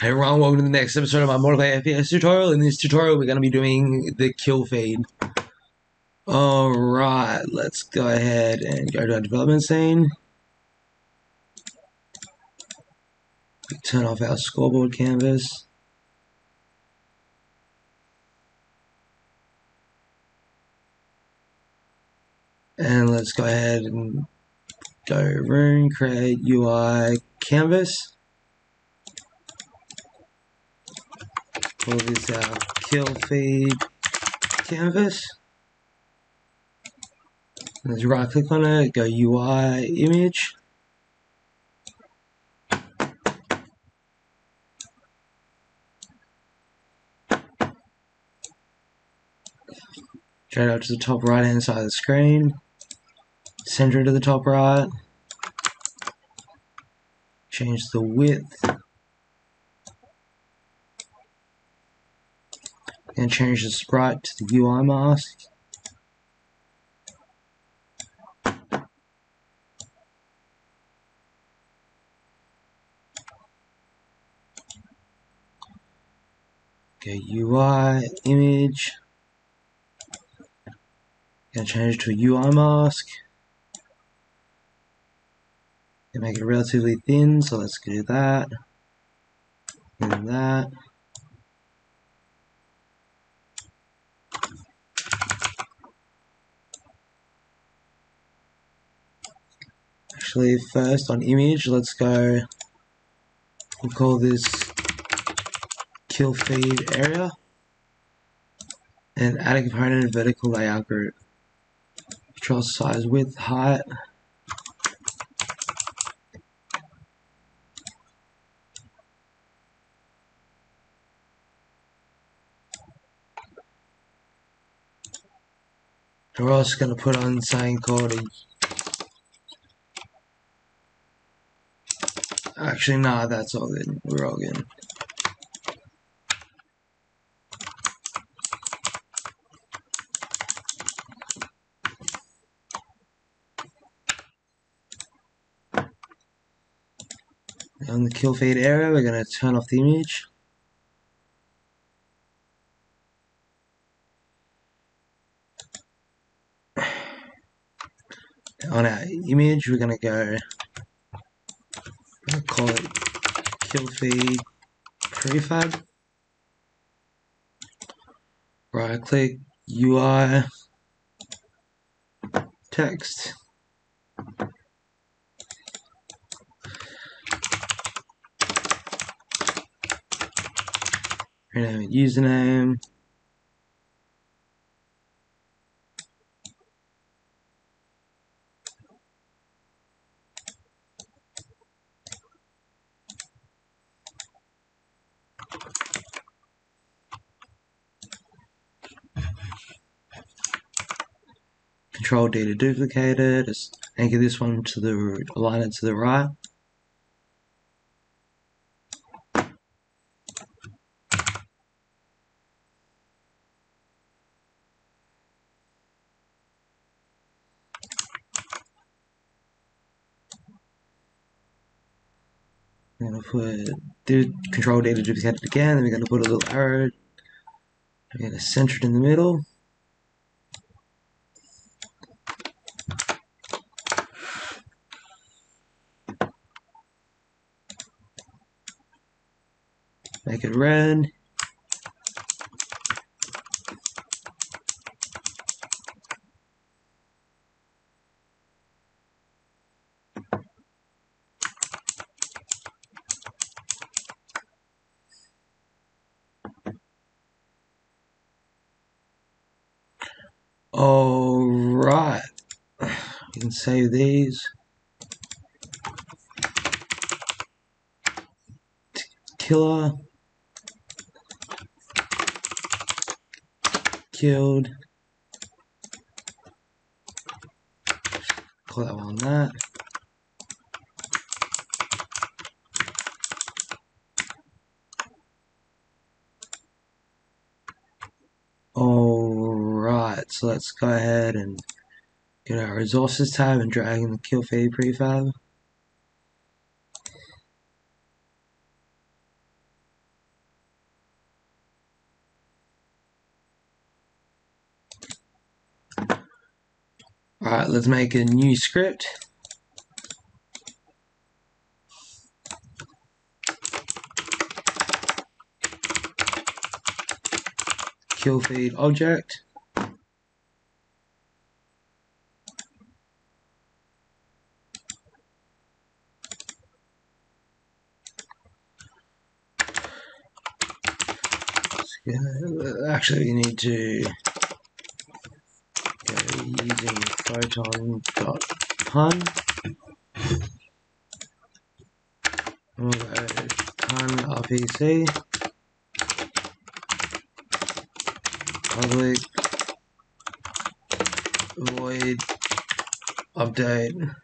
Hey everyone, welcome to the next episode of my Mortal FPS tutorial. In this tutorial, we're going to be doing the kill feed. Alright, let's go ahead and go to our development scene. Turn off our scoreboard canvas. And let's go ahead and go room, create UI canvas. Call this our uh, kill feed canvas. Let's right click on it, go UI image. Straight out to the top right hand side of the screen. Center to the top right. Change the width. And change the sprite to the UI mask. Okay, UI image. Gonna change to a UI mask. Gonna make it relatively thin, so let's do that. And that. Actually, first on image, let's go. We'll call this kill feed area and add a component vertical layout group. Control size, width, height. We're also going to put on something called a Actually, nah, that's all good. We're all good. On the kill feed area, we're going to turn off the image. On our image, we're going to go, call it kill feed prefab. Right click, UI, text. rename username. Control D to duplicate it, just anchor this one to the, align it to the right. I'm gonna put do control data duplicate it again, then we're gonna put a little arrow. We're gonna center it in the middle. Make it red. Alright, you can save these. Killer. Killed. Call that one that. Alright, so let's go ahead and get our resources tab and drag in the kill feed prefab. Alright, let's make a new script. Kill feed object. Actually, we need to Photon we'll go pun RPC public void update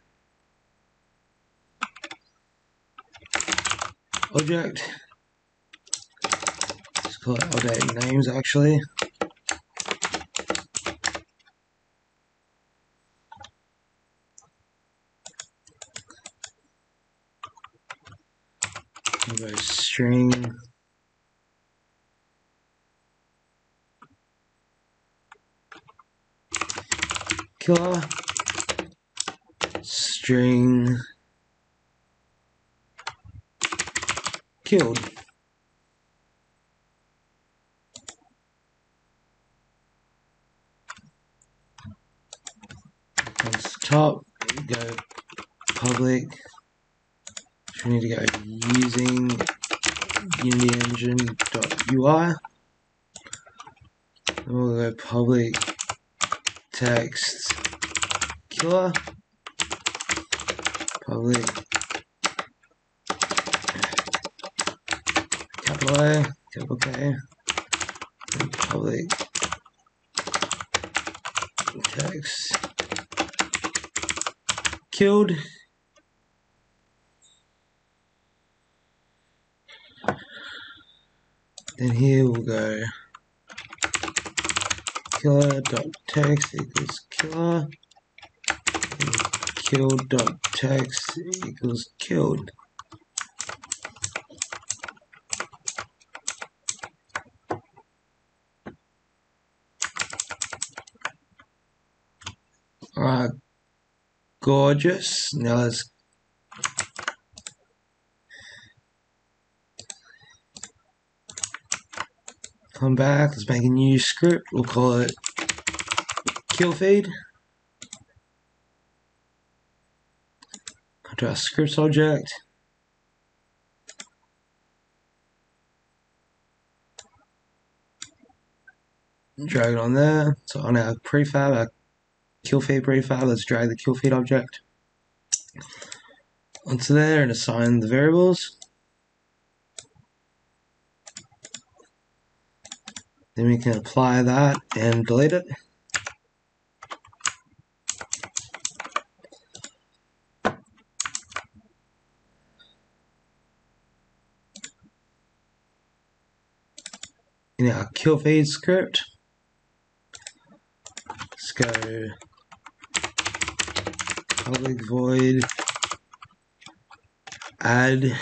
object. Let's call it update names actually. String killer string killed. top, go public. We need to go Unity Engine.ui. We'll go public text killer. Public capital A, capital K, and public text killed. Then here we'll go killer dot text equals killer killed dot text equals killed. Alright, gorgeous. Now let's come back. Let's make a new script. We'll call it kill feed. Go to our scripts object. Drag it on there. So on our prefab, our kill feed prefab, let's drag the kill feed object onto there and assign the variables. Then we can apply that and delete it. In our kill feed script, let's go public void add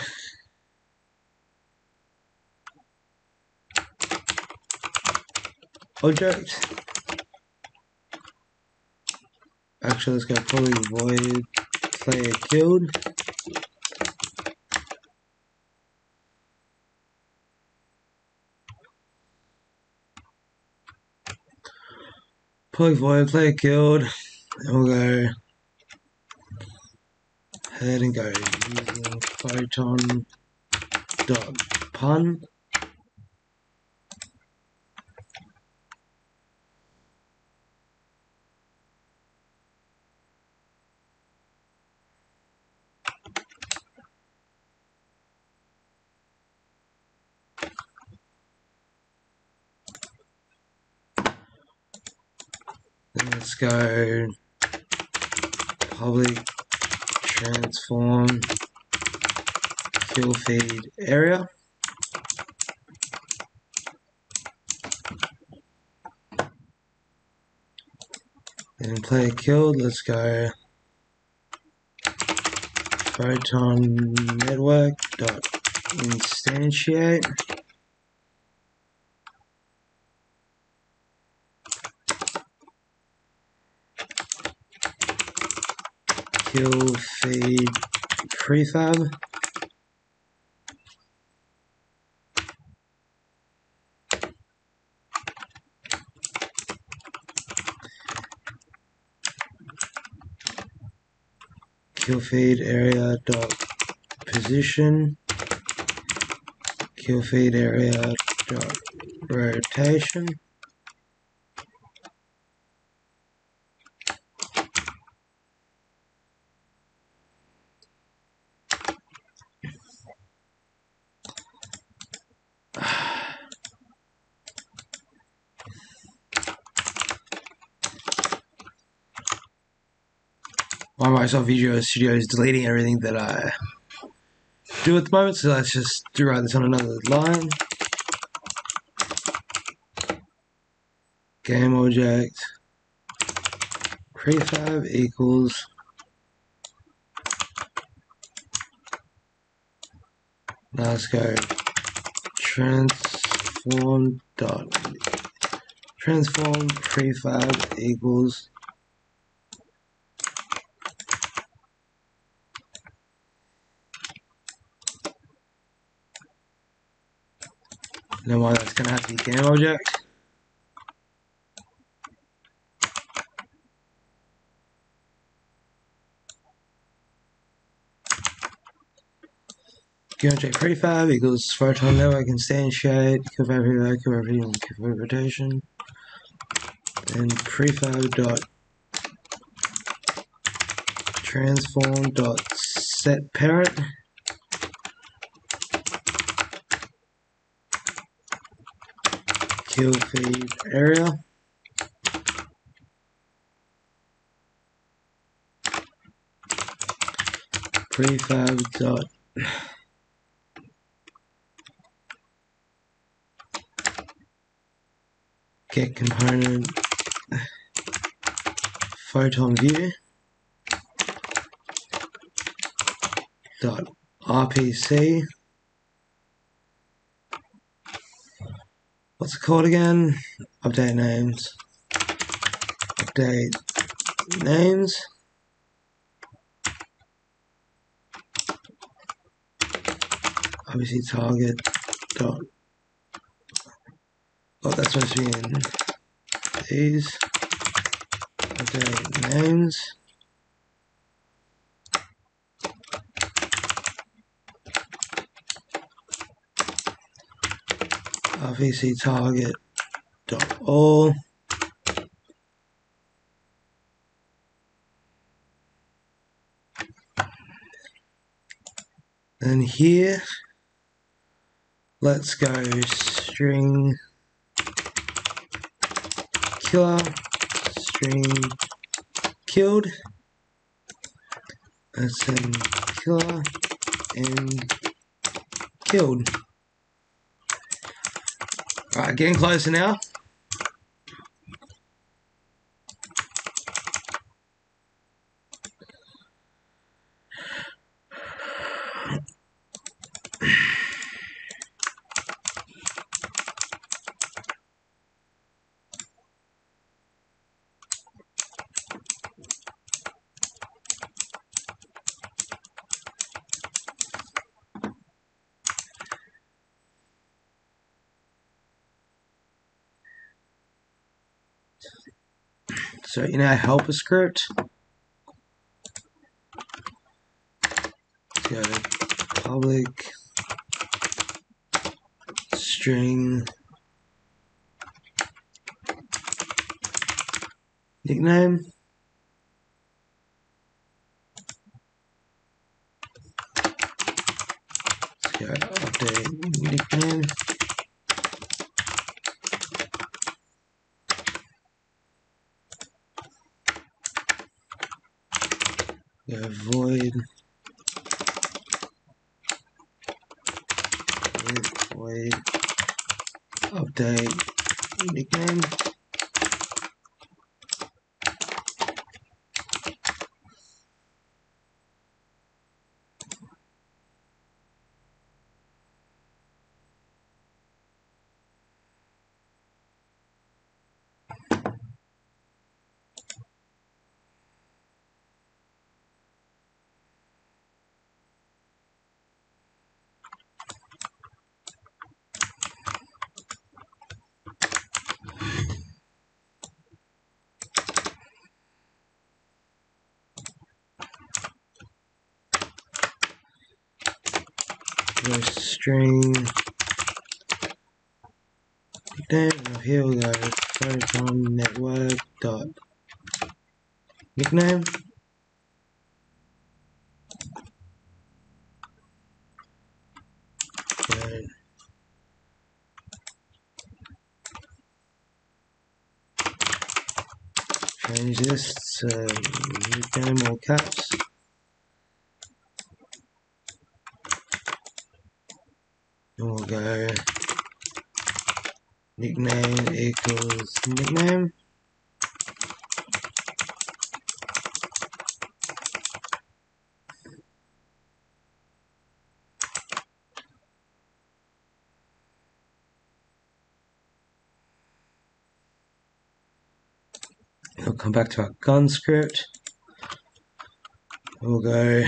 object actually let's go public void player killed public void player killed and we'll go. Ahead and go using photon dot pun let's go. Public transform kill feed area. And play killed, let's go. Photon network dot instantiate kill feed prefab. kill feed area dot position kill feed area dot rotation my Microsoft Visual Studio is deleting everything that I do at the moment, so let's just do write this on another line. Game object. Prefab equals. Let's go. Transform dot. Transform prefab equals Then why that's gonna have to be game object. Object prefab equals photon network instantiate, cover every kill every kill rotation. Then prefab dot transform dot set parent. Kill feed area. Prefab dot get component. Photon view. Dot RPC what's it called again? Update names. Update names. Obviously target dot. Oh, that's supposed to be in these. Update names. VC target dot all. And here, let's go string killer, string killed, send killer and killed. Alright, getting closer now. So in our helper script. Go public string nickname. Go update nickname. Void void update. Nickname So string nickname. Now here we go. Photon network dot nickname. Change this to nickname all caps. And we'll go nickname mm-hmm. equals nickname. We'll come back to our gun script. We'll go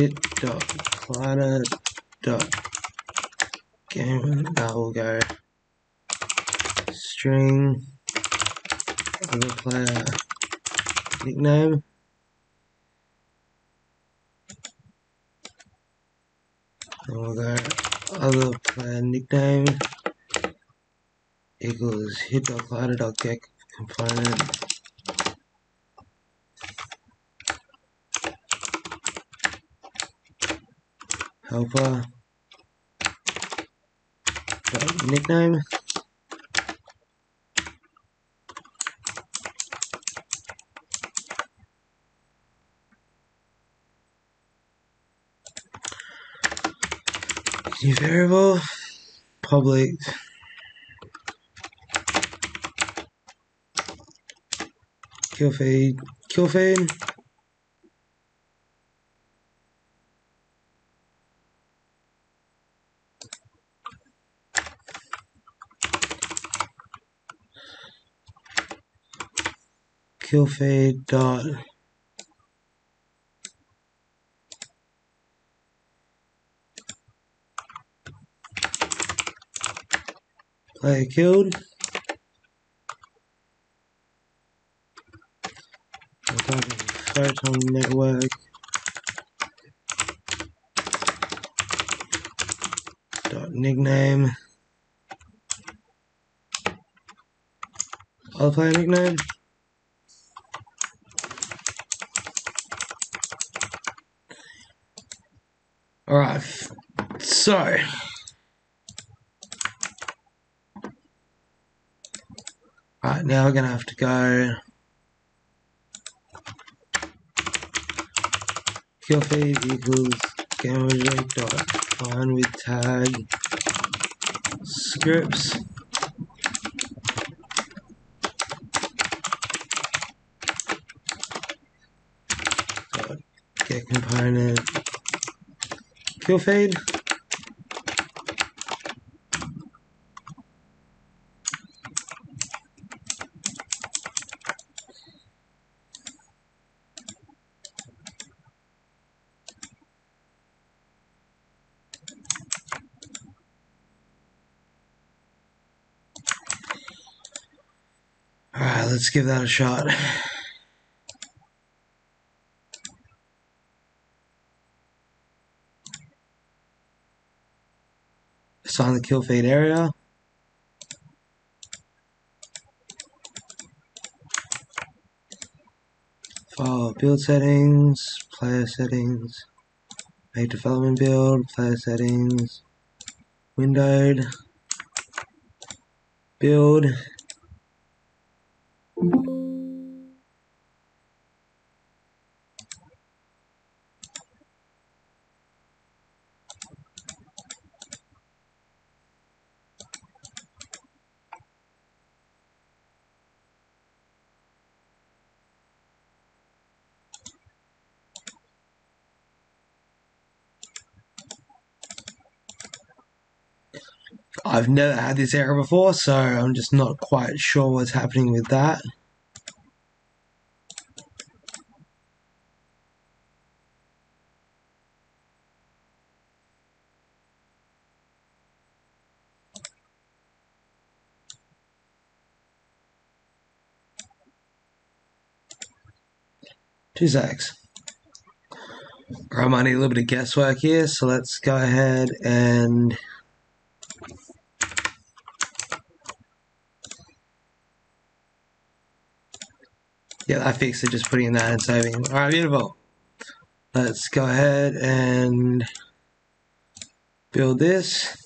hit dot planet dot game now we'll go string. Other player. Nickname. And we'll go. Other player nickname. Equals hit dot planet dot get component dot nickname? New variable? Public. Kill feed kill feed feed dot player killed. Photon network. Dot nickname. Other player nickname Alright, so Right, now we're gonna have to go kill feed equals gamma dot find with tag scripts. Get component. Kill feed Alright, let's give that a shot. Assign the kill feed area. File build settings, player settings, make development build, player settings, windowed, build, I've never had this error before, so I'm just not quite sure what's happening with that. Two secs. I might need a little bit of guesswork here, so let's go ahead and Yeah, I fixed it, just putting that and saving. Alright, beautiful. Let's go ahead and build this.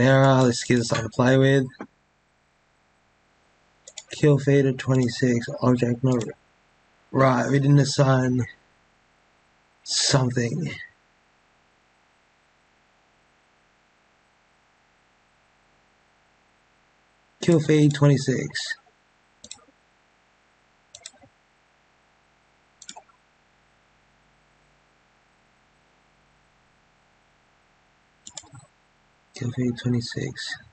Error. Let's get something to play with. Kill feeder 26, object not. Right, we didn't assign something. Kill feed 26. Feed 26.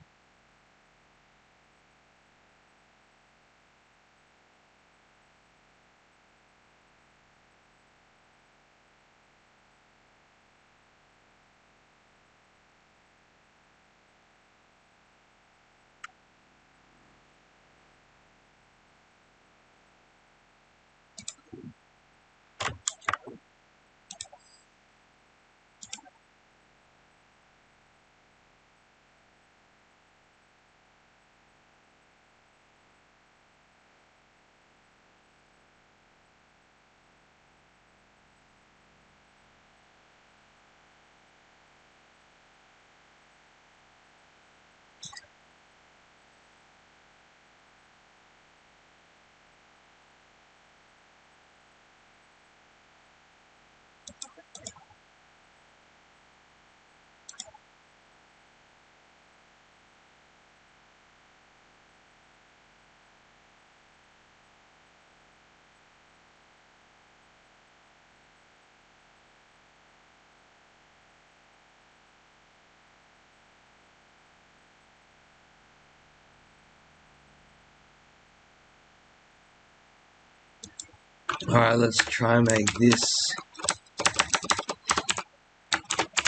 Alright, let's try and make this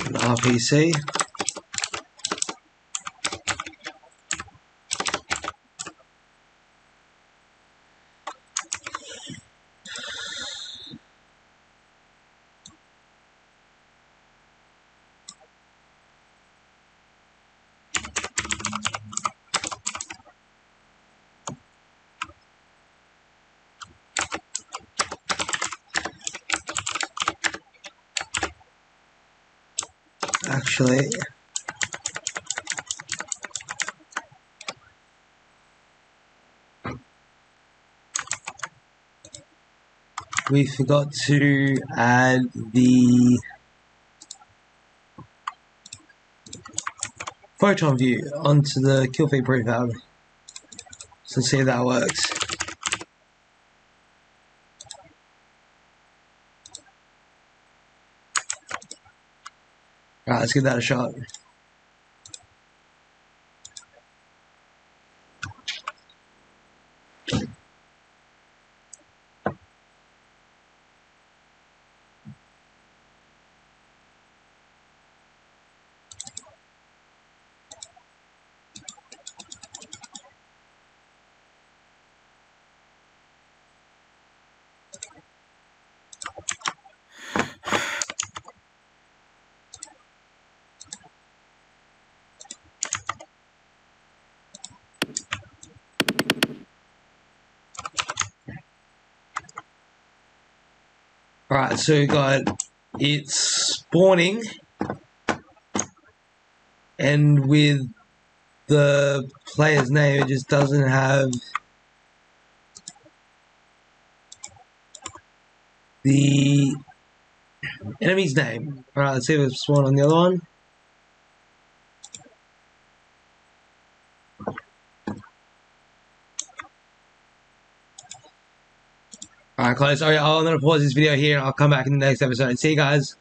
an RPC. Actually, we forgot to add the photon view onto the Killfeed prefab. So see if that works. Alright, let's give that a shot. Alright, so we got it's spawning and with the player's name it just doesn't have the enemy's name. Alright, let's see if it's spawned on the other one. Close. Alright, I'm gonna pause this video here. I'll come back in the next episode and see you guys.